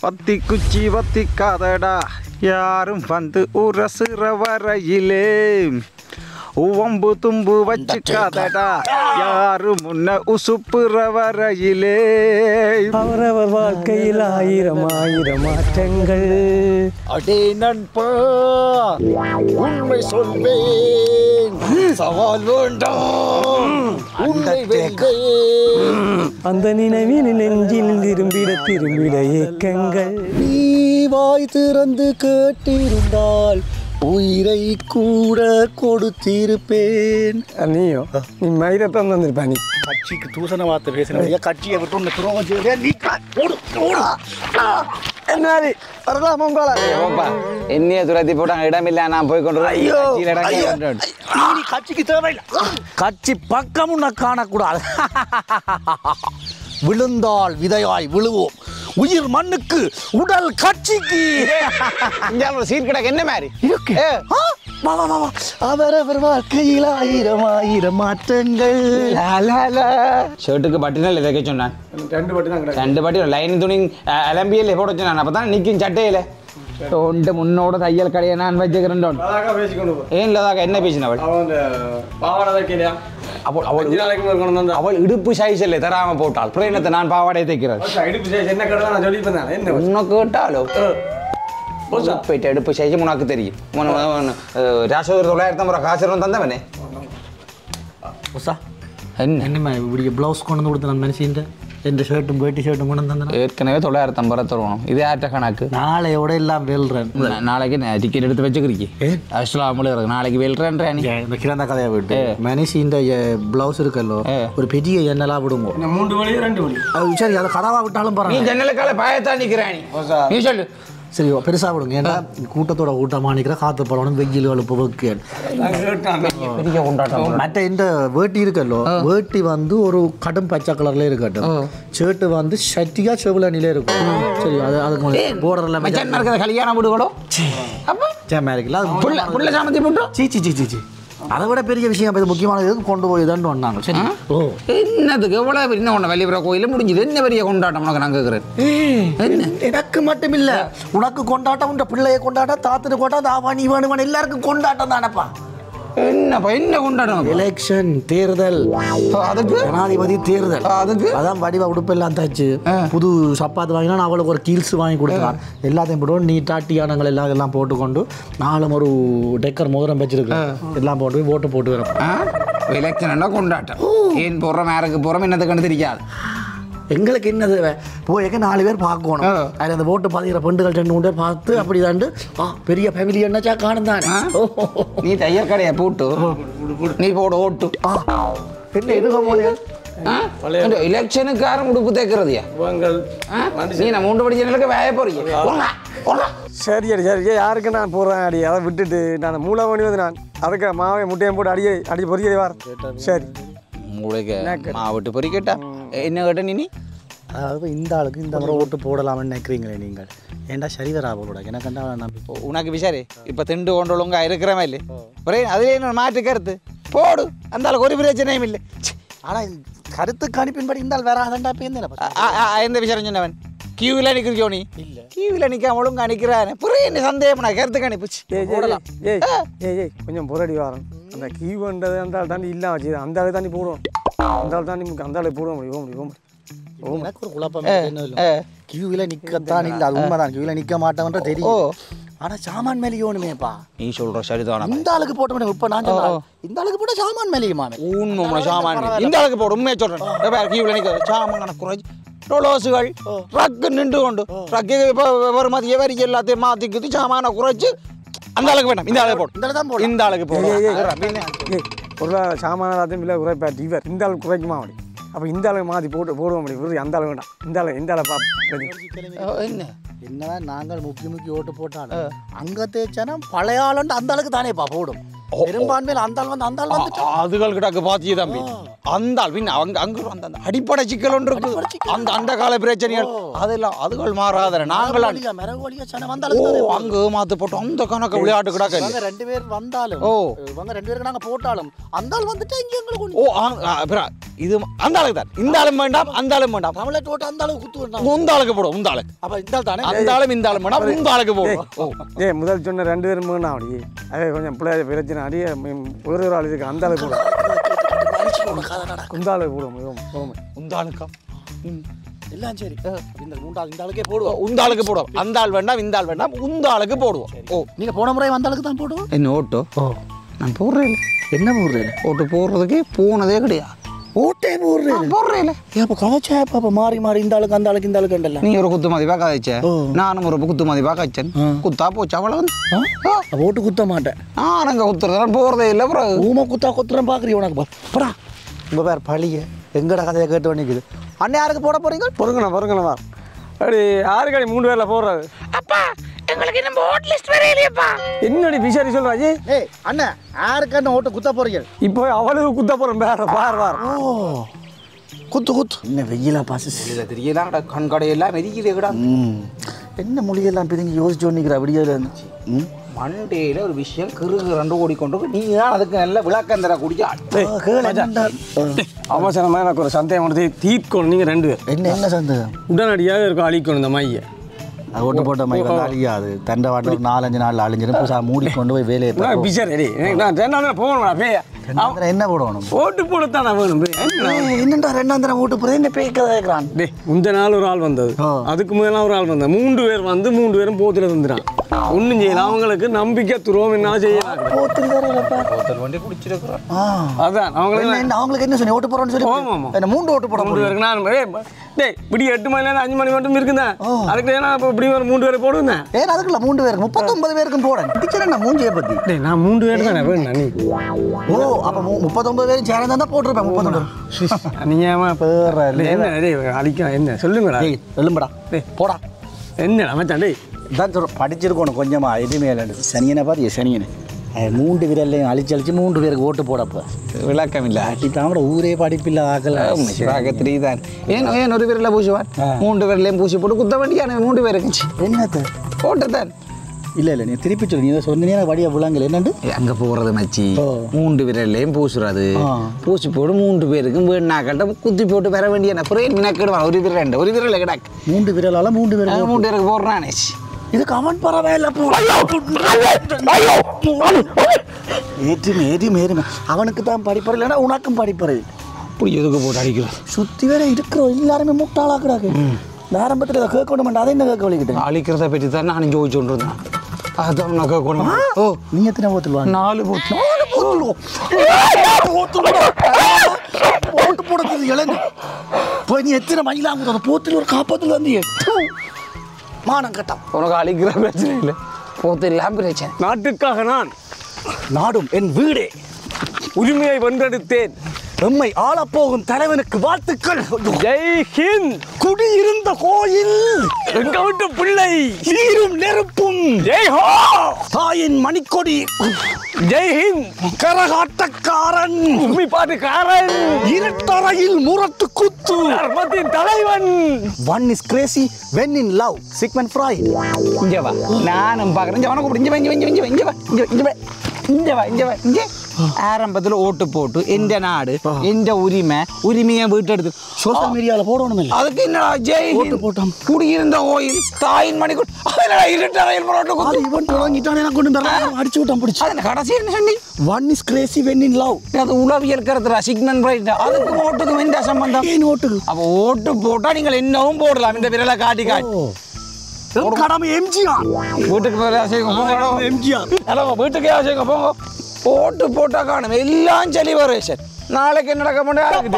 பத்தி குச்சி வத்திக்காதடா. யாரும் வந்து உரசுற வரையிலே. உவம்பு தும்பு வச்சுக்காதடா யாரும் முன்ன உசுப்புற வரையிலே. அவரவர் வாழ்க்கையில் ஆயிரம் ஆயிரம் மாற்றங்கள். அடே நண்பா உண்மை சொல்வேன். சவால் வேண்டாம். வெல்வேன். அந்த நினைவில் நெஞ்சில் திரும்பிட திரும்பிட ஏக்கங்கள். நீ வாய் திறந்து கேட்டிருந்தால் உயிரை கூட கொடுத்திருப்பேன். நீயோ நீ மயிரத்தான் வந்திருப்பா நீ கட்சிக்கு தூசண வார்த்தை பேசுறேன் கட்சியை விட்டு உன்னை துரோகம் செய்யறியா நீ என்னாரி வரலாம் உங்களா ஏப்பா என்னைய துரத்தி போட்டாங்க இடமில்ல நான் போய் கொண்டு ஐயோ. நீ கட்சிக்கு தேவையில்லை. கட்சி பக்கமும் நான் காணக்கூடாது. விழுந்தால் விதையாய் விழுவோம். உயிர் மண்ணுக்கு உடல் கட்சிக்கு. சீட் கிடக்கு. என்ன மாதிரி? வா வா வா வா. அவரவர் வாழ்க்கையில் ஆயிரம் ஆயிரம் மாற்றங்கள். ஷர்ட்டுக்கு பட்டினல் தைக்க சொன்னான். ரெண்டு பட்டு தான் கிடக்கு. ரெண்டு பட்டி லைன் துணி அலம்பியில் போட சொன்னான். அப்போ தான் நிற்கும் சட்டையில். உண்டு முன்னோட தையல் கடையை நான் வச்சுக்கிறேன் ஏன் இல்லாதாக என்ன பேசினவள் அவள் அவள் அவள் இடுப்பு சைஸில் தராம போட்டாள் பிரேனத்தை நான் பாவாடை தைக்கிறேன் இடுப்பு size என்ன கடை நான் சொல்லி பண்ணேன் என்ன உன்னை கேட்டாலோ போயிட்டு எடுப்பு சைஸ் உனக்கு தெரியும் ராசோதர் தொள்ளாயிரத்தி ஐம்பது ரூபா காசு தந்தவனே உஷா என்ன என்னம்மா இப்படி ப்ளவுஸ் கொண்டு வந்து கொடுத்த மனுஷன் எந்த ஷர்ட்டும் வேட்டி ஷர்ட்டும் கொண்டு வந்து ஏற்கனவே தொள்ளாயிரத்தி ஐம்பது ரூபா தருவோம் இது ஆட்ட கணக்கு? நாளையோட எல்லாம் வெல்றேன். நாளைக்கு நான் டிக்கெட் எடுத்து வச்சுக்கிறீங்க அஸ்லாமல இருக்கு. நாளைக்கு வெல்றேன்றா இந்த கிரந்த கதையை விட்டு. மனுஷன் ப்ளவுஸ் இருக்கல்லோ ஒரு பெரிய எண்ணெல்லாம் விடுங்க. இந்த மூன்று வழி ரெண்டு வழி. அது சரி அதை கதவா விட்டாலும் நீ பரவாயில்ல ஜன்னலுக்கால பாயத்தான் நீ. நீ சொல்லு. சரி பெருசா விடுங்க. ஏன்னா கூட்டத்தோட கூட்டமா நிக்கிற காத்து பழம் வெயில் அழுப்பு வைக்கேன் மற்ற இந்த வேட்டி இருக்கல்லோ வேட்டி வந்து ஒரு கடும் பச்சை கலர்ல இருக்கட்டும். ஷர்ட் வந்து சட்டியா செவிலனிலே இருக்கும். சரி அது அதுக்கு போர்டர்ல இருக்கிற கல்யாணம் வீடு கூட அப்ப. சேமா இருக்குல்ல புள்ள புள்ள சாமந்தி போட்டோம் சீ சீ சீ சீ சீ அதை விட பெரிய விஷயம் இது முக்கியமான இது கொண்டு போய் தான் வந்தாங்க சரி. என்னதுக்கு? எவ்வளவு பெரிய ஒன்று வெளிப்புற கோயில முடிஞ்சது. என்ன பெரிய கொண்டாட்டம் உனக்கு நான் கேட்குறேன் எனக்கு மட்டும் இல்ல உனக்கு கொண்டாட்டம் உண்ட பிள்ளைய கொண்டாட்டம் தாத்துட்டு கொண்டாட்டம் அவன் இவன் இவன் எல்லாருக்கும் கொண்டாட்டம் தானப்பா. என்னப்பா என்ன கொண்டாட்டம் எலெக்ஷன் தேர்தல். அதுக்கு? ஜனாதிபதி தேர்தல். அதுக்கு? அதான் வடிவா உடுப்பெல்லாம் தச்சு. புது சப்பாத்து வாங்கினா நான் அவளுக்கு ஒரு கீல்ஸ் வாங்கி கொடுத்தான் எல்லாத்தையும் போட்டு நீட்டா டீயானங்கள் எல்லாம் எல்லாம் போட்டுக்கொண்டு நாலும் ஒரு டெக்கர் மோதிரம் வச்சிருக்கு. எல்லாம் போட்டு போய் ஓட்டு போட்டு வரப்போ எலெக்ஷன் கொண்டாட்டம்? ஏன் போடுறோம் யாருக்கு போகிறோம் என்னதுக்கு தெரியாது. எங்களுக்கு என்னது? போய் நாலு பேர் பார்க்கணும். அதில் அந்த ஓட்டு பதிகிற பெண்டுகள் ரெண்டு மூணு பேர் பார்த்து அப்படி தாண்டு ஆ பெரிய ஃபேமிலி என்னச்சா காணும் தானே நீ தையல் கடையை போட்டு. நீ போட ஓட்டு. என்ன எதுக போதே நான் மூன்று படி ஜன்னலுக்கு வேய போறீங்க? போங்க, போங்க. சரி அடி சரி. யாருக்கு நான் போடுறேன் அடி? அதை விட்டுட்டு நான் மூளை பண்ணி வந்து நான் அதுக்கு மாவை முட்டையும் போட்டு அடியே அடி பொறிக்க வரேன் சரி. உங்களுக்கு மாவட்டு பொறி கேட்டா என்ன கேட்ட நீ அதாவது இந்த ஆளுக்கு இந்த முறை ஓட்டு போடலாம்னு நினைக்கிறீங்களே நீங்கள்? ஏன்டா சரிவரா போட எனக்கு கண்டா நம்பி உனக்கு விசாரி. இப்ப திண்டு கொண்டு ஒழுங்கா இருக்கிற மாதிரி ஒரே அதுல என்ன மாற்று கருத்து? போடு. அந்த ஆளுக்கு ஒரு பிரச்சனையும் இல்லை. ஆனால் கருத்து கணிப்பின்படி இந்த ஆள் வேற ஆ, ஆ, எந்த விசாரம் சொன்னவன்? கியூவில் நிற்கிறியோ நீ? கியூவில் நிற்காம ஒழுங்கா நிற்கிறான் புரிய என்ன சந்தேகம்? நான் கருத்து கணிப்புச்சு ஏய் ஏய், கொஞ்சம் புரடி வரேன். அந்த ஆள் தாண்டி இல்லாம வச்சு அந்த ஆளு தாண்டி போடுவோம். அந்த ஆளு போட முடியும் போக முடியும் போக முடியும் எனக்கு ஒரு குழப்பம் என்ன இல்லை கியூவில் நிற்கத்தான் இல்லை அது உண்மைதான் கியூவில் நிற்க மாட்டேன்ற தெரியும் ஆனால் சாமான் மேலேயோனுமேப்பா நீ சொல்ற சரிதான இந்த ஆளுக்கு போட்ட முடியும் இப்போ நான் சொன்னேன் இந்த ஆளுக்கு போட்ட சாமான் மேலேயுமாமே உண்மை சாமான் இந்த அளவுக்கு போடு உண்மையை சொல்றேன் கியூவில் நிற்க சாமான குறைஞ்சி டொலோசுகள் ட்ரக்கு நின்று கொண்டு ட்ரக்கு இப்போ வருமதி வரி எல்லாத்தையும் மாற்றிக்குது சாமான குறைச்சு அந்த அளவுக்கு வேண்டாம் இந்த அளவுக்கு இந்த ஆளு தான் போடு இந்த அளவுக்கு போடு பொருளாதார சாமான எல்லாத்தையும் இல்லை குறைப்பா டிவர் இந்த ஆளு குறைக்குமா அப்படி? அப்போ இந்த ஆளுக்கு மாற்றி போட்டு போடுவோம் முடியும் விருது அந்த ஆளு வேண்டாம். இந்த ஆளு இந்த ஓ, என்ன? என்னதான் நாங்கள் முக்கி முக்கி ஓட்டு போட்டாலும் அங்க தேய்ச்சானா பழைய ஆளுண்டு அந்த ஆளுக்கு தானேப்பா போடும். பெரும்பான்மையில் அந்த ஆள் வந்து அந்த ஆள் வந்து அதுகள் கிடக்கு பாத்திய தம்பி. அந்த ஆள் பின்ன அவங்க அங்க அந்த அந்த அடிப்படை சிக்கல் ஒன்று இருக்கு அந்த அந்த கால பிரச்சனைகள். அதெல்லாம் அதுகள் மாறாத நாங்கள் வந்த ஆளுக்கு அங்க ஏமாத்து போட்டோம். அந்த கணக்கு விளையாட்டு கிடக்கு. ரெண்டு பேர் வந்தாலும் ஓ. இவங்க ரெண்டு பேருக்கு நாங்க போட்டாலும் அந்த ஆள் வந்துட்டு இங்க எங்களுக்கு. ஓ இது அந்த ஆளுக்கு தான். இந்த ஆளும் வேண்டாம் அந்த ஆளும் வேண்டாம். தமிழ்நாட்டு ஓட்டு அந்த அளவுக்கு குத்து வேண்டாம். உந்த ஆளுக்கு போடும் உந்த ஆளுக்கு அப்ப இந்த ஆள் தானே? அந்த ஆளும் இந்த ஆளும் வேண்டாம் உந்த ஆளுக்கு போடும். ஓ ஏ முதல் சொன்ன ரெண்டு பேரும் வேணும் அப்படி அதே கொஞ்சம் பிள்ளை பிரச்சனை அடியே ம், ஒரு ஒரு ஆள் இருக்கு அந்த ஆளு கூட இந்த ஆளு கூட போகும் உந்த ஆளுக்கா ம். எல்லாம் சரி. இந்த மூன்றாவது இந்த ஆளுக்கே போடுவோம். உந்த ஆளுக்கு போடுவோம். அந்த ஆள் வேண்டாம் இந்த ஆள் வேண்டாம் உந்த ஆளுக்கு போடுவோம். ஓ. நீங்க போன முறை வந்த ஆளுக்கு தான் போடுவோம்? என்ன ஓட்டோ? ஓ. நான் போடுறேன். என்ன போடுறேன்? ஓட்டு போடுறதுக்கே போனதே கிடையாது. ஓட்டே போடுறேன் போடுறேன் அப்ப கதைச்சா அப்ப மாறி மாறி இந்த ஆளுக்கு அந்த ஆளுக்கு இந்த ஆளுக்கு உண்டல்ல நீ ஒரு குத்து மதிப்பா கதைச்ச. நானும் ஒரு குத்து மதிப்பா கதைச்சேன் குத்தா போச்சு அவ்வளவு ஓட்டு குத்த மாட்டேன் நான் அங்க குத்துறதுலாம் போறதே இல்லை அப்புறம் ஊமை குத்தா குத்துறேன் பாக்குறீ உனக்கு பா- போடா உங்க பேர் பழிய எங்கட கதையை கேட்டு நிக்குது அண்ணன் யாருக்கு போட போறீங்க பொறுங்கண்ணா பொறுங்கண்ணா அப்படி ஆறு கடி மூணு பேரில் போடுறாரு அப்பா எங்களுக்கு நம்ம ஹோட் லிஸ்ட் வேற இல்லையப்பா. என்னடி பிசாரி சொல்றாஜி ஏய் அண்ணன் யாருக்கு அண்ணன் ஓட்டு குத்த போறீங்க இப்போ அவளுக்கு குத்த போகிறோம் வேற பார் பார் ஓ குத்து குத்து. என்ன வெயிலா பாசு. இல்ல தெரியலாம் கண் கடையெல்லாம் கூட ம். என்ன மொழியெல்லாம் பிரிஞ்சு யோசிச்சு ஒன்னிக்கிற விடியல இருந்துச்சு ம்? மண்டையில ஒரு விஷயம் கிருகு ரெண்டு ஓடிக்கொண்டு நீ தான் அதுக்கு நல்ல விளக்கம் தர குடிச்சா. அவசரமாக எனக்கு ஒரு சந்தேகம் தீர்க்கணும் நீங்கள் ரெண்டு பேர். என்ன என்ன சந்தேகம்? உடனடியாக இருக்கும் அழிக்கணும் இந்த மையை. அது ஓட்டு போட்ட மை வந்து அழியாது. தண்டை வாட்டில் நாலஞ்சு நாள் அழிஞ்சிடும் புதுசாக மூடி கொண்டு போய் வேலையை ரெண்டாந்திரம் என்ன போடணும்? ஓட்டு போடத்தானே வேணும் என்னடா ரெண்டாந்திரம் ஓட்டு போறது என்ன கேட்குறான் டேய் இந்த நாள் ஒரு ஆள் வந்தது. அதுக்கு முதல்ல ஒரு ஆள் வந்தது. மூன்று பேர் வந்து மூன்று பேரும் போத்துல வந்துட்டான் ஒன்றும் செய்யலாம் அவங்களுக்கு நம்பிக்கை துருவம் என்ன செய்யலாம். அதான் அவங்களுக்கு அவங்களுக்கு என்ன சொன்னி ஓட்டு போறோம்னு சொல்லி. என்ன மூன்று ஓட்டு போட முடியும் பேருக்கு நான் டேய் இப்படி எட்டு மணிலேருந்து அஞ்சு மணி மட்டும் இருக்குதா. ஆ. அதுக்கு நான் இப்போ இப்படி ஒரு மூன்று பேரை போடுவேன். ஏன் அதுக்குள்ள மூன்று பேருக்கு முப்பத்தொன்பது பேருக்கும் போடணும் டீச்சர் என்ன மூஞ்சியை பத்தி? டேய் நான் மூன்று பேர் தானே வேணும் நீ. ஓ அப்ப மு- முப்பத்தொன்பது பேரும் சேர்ந்து தான் போட்டிருப்பேன் முப்பத்தொன்பது நீங்க பேர என்ன டேய் அழிக்க என்ன சொல்லுங்கடா. டேய் எழும்புடா. டேய். போடா. என்ன மச்சான் டேய். இதான் சொல்கிறோம் படிச்சிருக்கணும் கொஞ்சமா எதுவுமே இல்லை சனியனை பாரு சனியனை மூன்று விரல்லையும் அழிச்சு அழிச்சு மூன்று பேருக்கு ஓட்டு போடப்போ விளக்கம் இல்ல அடிப்பாங்க ஊரே படிப்பில்ல ஆக்கல தான் ஏன் ஏன் ஒரு பேரில் பூசுவான் மூன்று பேர்லையும் பூசி போட்டு குத்த வேண்டியான மூன்று பேருக்கு என்னத்த போட்டுத்தான் இல்லை இல்லை நீ திருப்பி சொல்லு நீ சொன்னீங்கன்னா வடியா விளங்கல என்னண்டு அங்க போறது மச்சி. மூன்று விரல்லையும் பூசுறது. பூசி போட்டு மூன்று பேருக்கும் வேணாக்கட்ட குத்தி போட்டு வர வேண்டிய புரிய மினக்கிடுவான் ஒரு விரல் ஒரு விரல் கிடாக்கு மூன்று விரலால மூன்று பேர் மூன்று பேருக்கு போடுறானே இதுக்கு அவன் பரவாயில்ல போ. ஏற்றுமே ஏற்றுமே ஏறுமே அவனுக்கு தான் படிப்பறை இல்லைன்னா உனக்கும் படிப்பறை இப்படி எதுக்கு போட்டு அடிக்கிறோம்? சுத்தி வேற இருக்கிறோம் எல்லாருமே முட்டாளாக்குறாங்க. இந்த ஆரம்பத்தில் இதை கேட்க மாட்டேன் அதை என்ன கேட்க வலிக்கிட்டேன் அழிக்கிறத பற்றி தான் நான் ஜோதிச்சுட்டு இருந்தேன். அதான் நான் கேட்கணும். ஓ. நீ எத்தனை போத்துருவாங்க நாலு போட்டு ஓட்டு போடுறது இளைஞ போய் நீ எத்தனை மயிலாங்க அந்த போத்தில் ஒரு காப்பத்தில் வந்து மானம் கட்டம். உனக்கு அழிக்கிற பிரச்சனை இல்லை. போத்து இல்லாம பிரச்சனை. நாட்டுக்காக நான் நாடும் என் வீடே. உரிமையை வென்றெடுத்தேன். எம்மை ஆளப்போகும் தலைவனுக்கு வாழ்த்துக்கள். ஜெய் ஹிந்த். குடியிருந்த கோயில். எங்க விட்டு பிள்ளை. நீரும் நெருப்பும். ஜெய் ஹோ. தாயின் மணிக்கொடி. ஜெய் ஹிந்த். கரகாட்டக்காரன். உம்மி பாட்டுக்காரன் இருட்டறையில் முரட்டு குத்து. தர்மத்தின் தலைவன். One is crazy when in love Sigmund Freud இங்க வா. நானும் பார்க்குறேன். இங்க இங்க வா இங்க இங்க வா இங்க இங்க வா இங்க வா இங்க வா இங்க ஆரம்பத்தில் ஓட்டு போட்டு எந்த நாடு எந்த உரிமை உரிமையை வீட்டெடுத்து சோஷியல் மீடியாவில் போடணும் இல்லை அதுக்கு என்னடா ஜெய் ஓட்டு போட்டோம். குடியிருந்த கோயில் தாயின் மணி அதனடா இருட்டறையில் புரோட்டு அது குத்து இவன் தொடங்கிட்டான் எனக்கு கொண்டு வர அடிச்சு விட்டான் பிடிச்சி அதன கடைசி என்ன சொன்னி one is crazy when in love அது உளவியல் கருத்துறா சிக்னன் ரைட் அதுக்கு ஓட்டுக்கும் எந்த சம்பந்தம் ஏன் ஓட்டுக்கு அப்போ ஓட்டு போட்டா நீங்கள் என்னவும் போடலாம் இந்த விரலை காட்டி காட்டி என் கடமை எம்ஜிஆர் வீட்டுக்கு போங்க எம்ஜிஆர் வீட்டுக்கு வேலை செய்யுங்க പോട്ട് പോട്ടാ കാണും. എല്ലാം ചലി പറയേശൻ. നാളേക്ക് എന്നടക്കം കൊണ്ട് ആരൊക്കെ